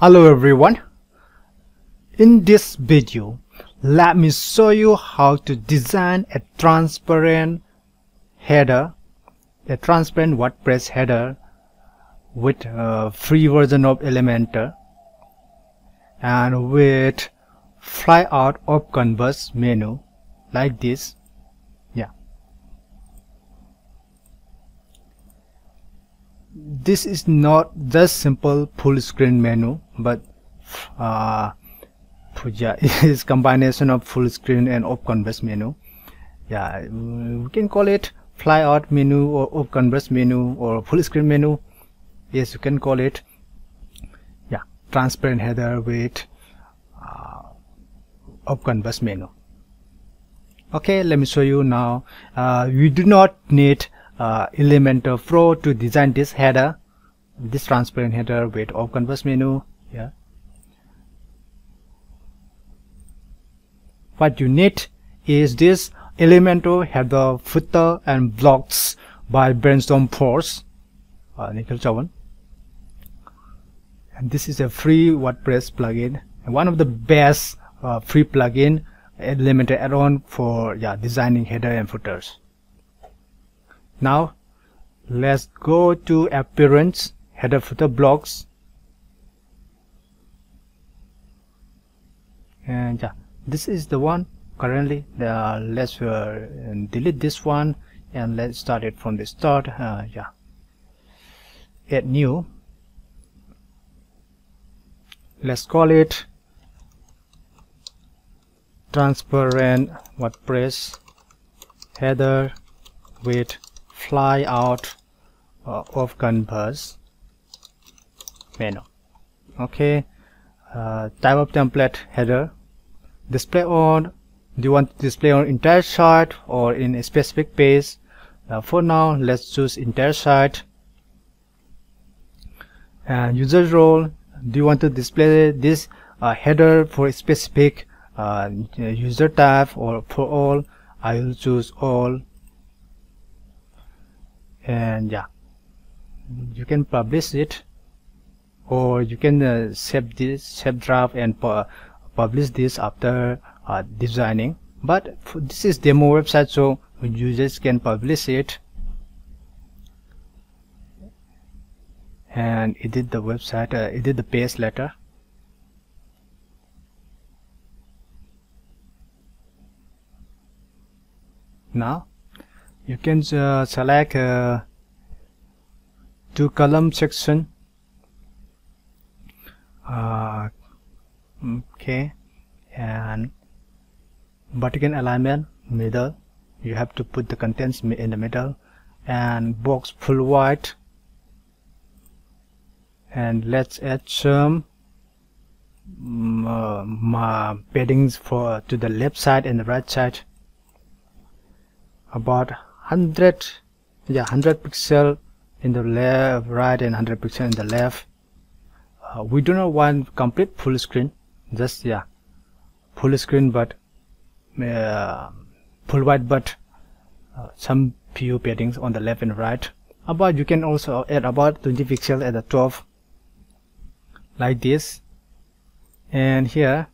Hello everyone. In this video, let me show you how to design a transparent header, a transparent WordPress header with a free version of Elementor and with flyout off canvas menu like this. This is not just simple full screen menu but uh, yeah it is combination of full screen and off canvas menu. Yeah we can call it flyout menu or off canvas menu or full screen menu. Yes you can call it yeah transparent header with uh, off menu. Okay let me show you now. Uh, we do not need uh, Elementor Pro to design this header this transparent header with off canvas menu yeah. What you need is this Elementor header footer and blocks by brainstorm force uh, Nikhil Chavan and this is a free WordPress plugin and one of the best uh, free plugin Elementor add-on for yeah designing header and footers now let's go to appearance header footer blocks. And yeah this is the one currently uh, let's uh, delete this one and let's start it from the start uh, yeah. Add new. Let's call it transparent WordPress header with fly out uh, off canvas menu okay. Uh, type of template header. Display on. Do you want to display on entire site or in a specific page uh, for now let's choose entire site. And user role. Do you want to display this uh, header for a specific uh, user type or for all? I will choose all and yeah you can publish it or you can uh, save this save draft and pu publish this after uh, designing. But this is demo website so users can publish it. And edit the website uh, edit the page later now you can uh, select uh, two column section. Uh, okay. And vertical alignment middle. You have to put the contents in the middle. And box full white. And let's add some um, uh, paddings for to the left side and the right side. About 100 yeah 100 pixel in the left right and 100 pixel in the left. Uh, we do not want complete full screen just yeah full screen but uh, full white but uh, some few paddings on the left and right. About you can also add about 20 pixels at the top like this. And here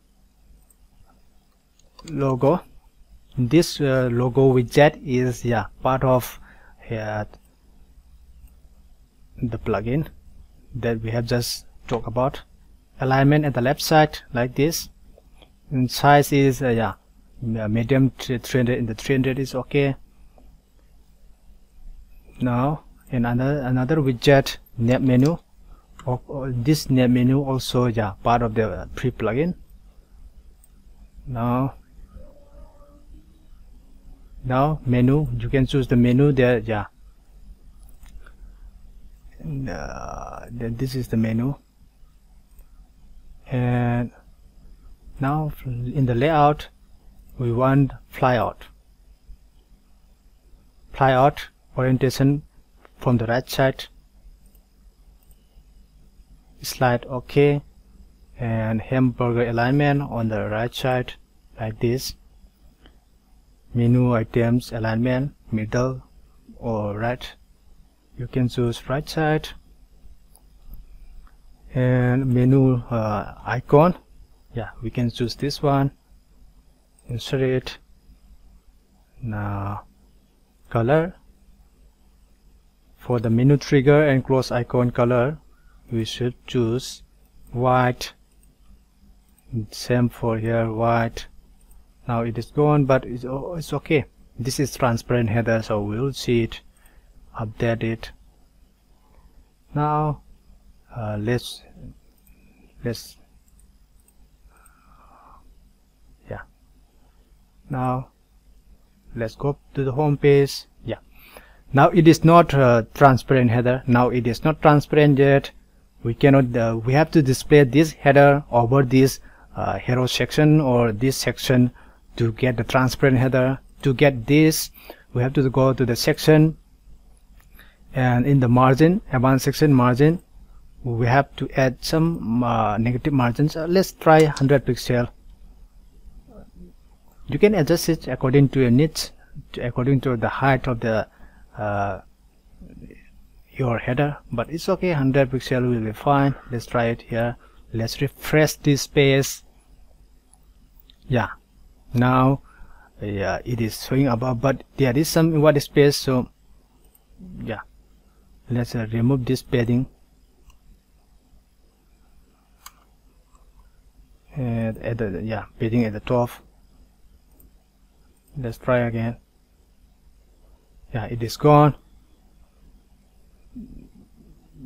logo this uh, logo widget is yeah part of here the plugin that we have just talked about. Alignment at the left side like this. And size is uh, yeah medium 300 in the 300 is okay. Now another another widget nav menu. Or, or this nav menu also yeah part of the pre plugin now now menu. You can choose the menu there. Yeah. And, uh, then this is the menu. And now in the layout we want flyout. Flyout orientation from the right side. Slide ok and hamburger alignment on the right side like this menu items alignment middle or right. You can choose right side. And menu uh, icon. Yeah we can choose this one. Insert. It now color. For the menu trigger and close icon color we should choose white. Same for here white now it is gone but it's, oh, it's okay. This is transparent header so we'll see it update it. Now uh, let's let's yeah. Now let's go to the home page yeah. Now it is not uh, transparent header now it is not transparent yet. We cannot uh, we have to display this header over this uh, hero section or this section to get the transparent header. To get this we have to go to the section and in the margin advanced section margin we have to add some uh, negative margins. Uh, let's try 100 pixel. You can adjust it according to your needs according to the height of the uh, your header but it's okay. 100 pixel will be fine. Let's try it here. Let's refresh this page yeah now yeah it is showing above but there is some white space so yeah. Let's uh, remove this padding. And at the yeah padding at the top. Let's try again. Yeah it is gone.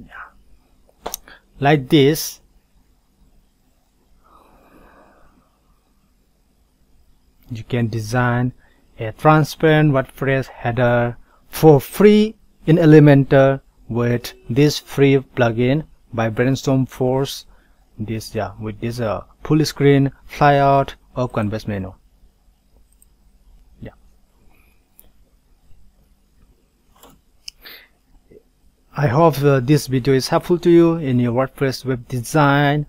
Yeah. Like this you can design a transparent WordPress header for free in Elementor with this free plugin by Brainstorm Force. This yeah with this uh, full screen flyout off canvas menu. Yeah. I hope uh, this video is helpful to you in your WordPress web design.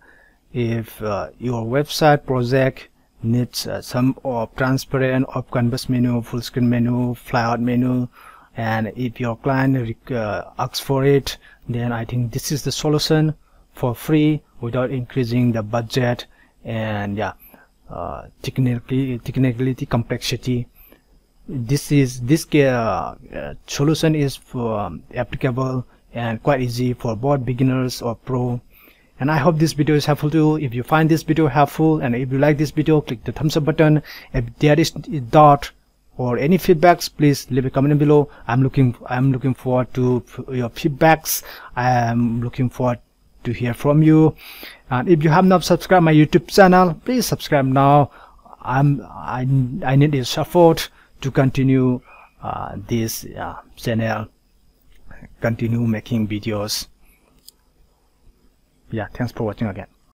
If uh, your website project needs uh, some of transparent off canvas menu full screen menu flyout menu and if your client uh, asks for it then I think this is the solution for free without increasing the budget and yeah uh, technically technically complexity. This is this uh, uh, solution is for um, applicable and quite easy for both beginners or pro and I hope this video is helpful to you. If you find this video helpful and if you like this video, click the thumbs up button. If there is a dot or any feedbacks, please leave a comment below. I'm looking I'm looking forward to your feedbacks. I am looking forward to hear from you. And if you have not subscribed my YouTube channel, please subscribe now. I'm I I need your support to continue uh, this uh, channel, continue making videos yeah thanks for watching again